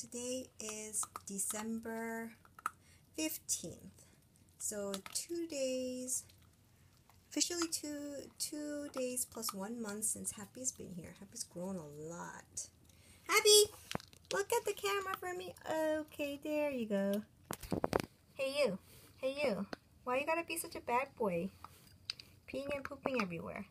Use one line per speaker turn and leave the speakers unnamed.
Today is December 15th. So two days, officially two two days plus one month since Happy's been here. Happy's grown a lot. Happy, look at the camera for me. Okay, there you go. Hey you, hey you. Why you gotta be such a bad boy? Peeing and pooping everywhere.